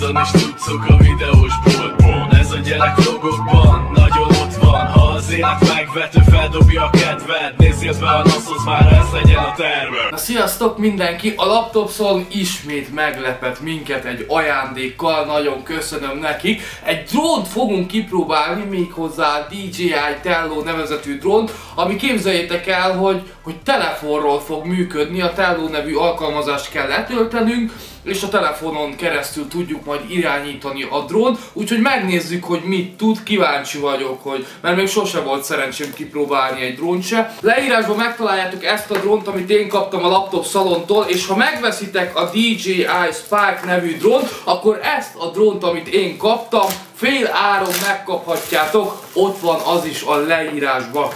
Gazdan és tudszok a videós boltban Ez a gyerek logokban nagyon ott van. Ha az élet megvető feldobja a kedved. Nézzél be a naszhoz már ez legyen a terve Na sziasztok mindenki! A Laptopson ismét meglepett minket egy ajándékkal, nagyon köszönöm nekik. Egy drónt fogunk kipróbálni, méghozzá DJI Tello nevezetű drónt, ami képzeljétek el, hogy, hogy telefonról fog működni, a Tello nevű alkalmazást kell letöltenünk, és a telefonon keresztül tudjuk majd irányítani a drón, úgyhogy megnézzük, hogy mit tud, kíváncsi vagyok, hogy, mert még sose volt szerencsém kipróbálni egy drónt se. Leírásban megtaláljátok ezt a drónt, amit én kaptam a laptop szalontól, és ha megveszitek a DJI Spark nevű drónt, akkor ezt a drónt, amit én kaptam, fél áron megkaphatjátok, ott van az is a leírásban.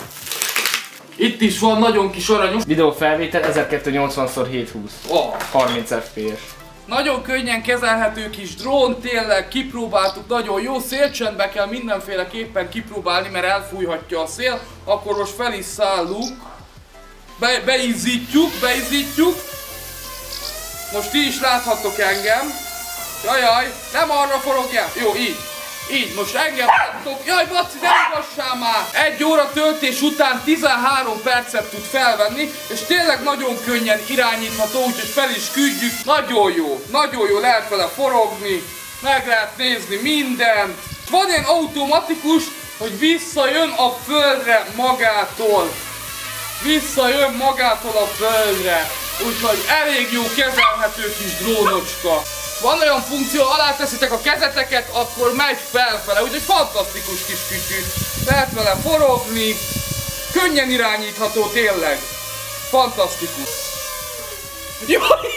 Itt is van nagyon kis aranyos. Videó felvétel 1280x720. Oh. 30 fps. Nagyon könnyen kezelhető kis drón, tényleg kipróbáltuk, nagyon jó szélcsendbe kell mindenféleképpen kipróbálni, mert elfújhatja a szél. Akkor most fel is szállunk. Be, beizítjuk, beizítjuk. Most ti is láthattok engem. Jajaj, nem arra forogjál. Jó, így. Így, most engem láttok. Jaj, Baci, ne ugassál már! Egy óra töltés után 13 percet tud felvenni, és tényleg nagyon könnyen irányítható, úgyhogy fel is küldjük. Nagyon jó, nagyon jó, lehet vele forogni, meg lehet nézni minden. Van ilyen automatikus, hogy visszajön a földre magától. Visszajön magától a földre. Úgyhogy elég jó kezelhető kis drónocska. Van olyan funkció, alá teszitek a kezeteket, akkor megy felfele, úgyhogy fantasztikus kis kütyű. Lehet vele forogni, könnyen irányítható tényleg. Fantasztikus. Jaj!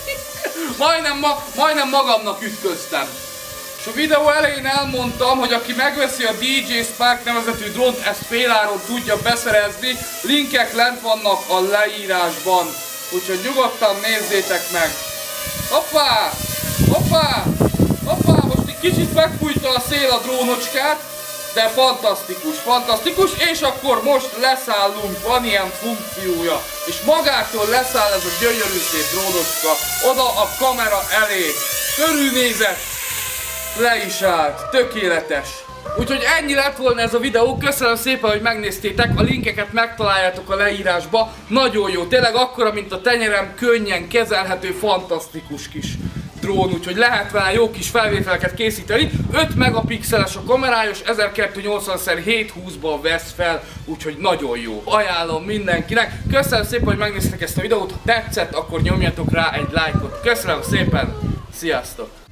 Majdnem, ma, majdnem magamnak ütköztem. És a videó elején elmondtam, hogy aki megveszi a DJ Spark nevezetű drónt, ezt féláron tudja beszerezni. Linkek lent vannak a leírásban. Úgyhogy nyugodtan nézzétek meg. Hoppá! Hoppá! Hoppá! Most egy kicsit megfújta a szél a drónocskát, de fantasztikus, fantasztikus, és akkor most leszállunk, van ilyen funkciója, és magától leszáll ez a gyönyörű szép drónocska, oda a kamera elé, körülnézett, le is állt, tökéletes. Úgyhogy ennyi lett volna ez a videó, köszönöm szépen, hogy megnéztétek, a linkeket megtaláljátok a leírásba, nagyon jó, tényleg akkora, mint a tenyerem, könnyen kezelhető, fantasztikus kis drón, úgyhogy lehet vele jó kis felvételeket készíteni. 5 megapixeles a kamerája, és 1280x720-ban vesz fel, úgyhogy nagyon jó. Ajánlom mindenkinek. Köszönöm szépen, hogy megnéztek ezt a videót. Ha tetszett, akkor nyomjatok rá egy lájkot. Köszönöm szépen, sziasztok!